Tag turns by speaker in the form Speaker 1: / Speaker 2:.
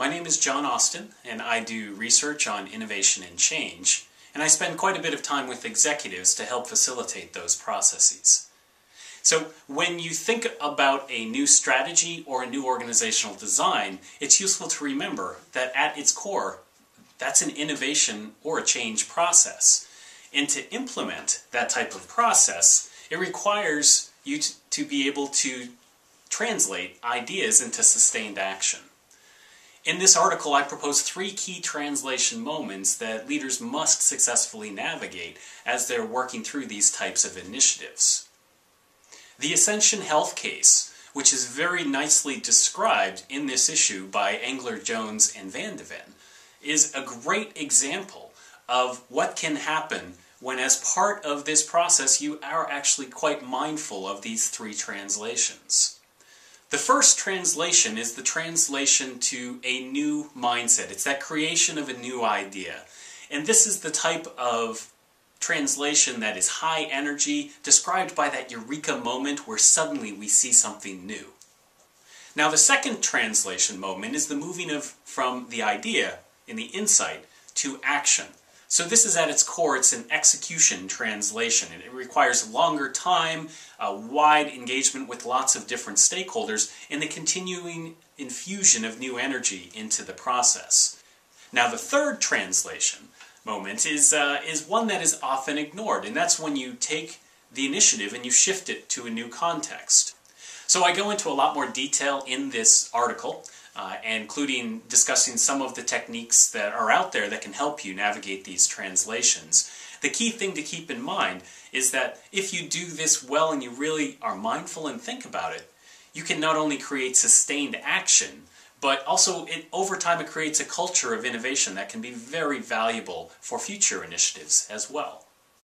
Speaker 1: My name is John Austin, and I do research on innovation and change, and I spend quite a bit of time with executives to help facilitate those processes. So when you think about a new strategy or a new organizational design, it's useful to remember that at its core, that's an innovation or a change process. And to implement that type of process, it requires you to be able to translate ideas into sustained action. In this article, I propose three key translation moments that leaders must successfully navigate as they're working through these types of initiatives. The Ascension Health case, which is very nicely described in this issue by Engler, Jones, and Van de Ven, is a great example of what can happen when as part of this process you are actually quite mindful of these three translations. The first translation is the translation to a new mindset. It's that creation of a new idea. And this is the type of translation that is high energy, described by that eureka moment where suddenly we see something new. Now the second translation moment is the moving of from the idea in the insight to action. So this is at its core, it's an execution translation. It requires longer time, a wide engagement with lots of different stakeholders, and the continuing infusion of new energy into the process. Now the third translation moment is, uh, is one that is often ignored, and that's when you take the initiative and you shift it to a new context. So I go into a lot more detail in this article, uh, including discussing some of the techniques that are out there that can help you navigate these translations. The key thing to keep in mind is that if you do this well and you really are mindful and think about it, you can not only create sustained action, but also it, over time it creates a culture of innovation that can be very valuable for future initiatives as well.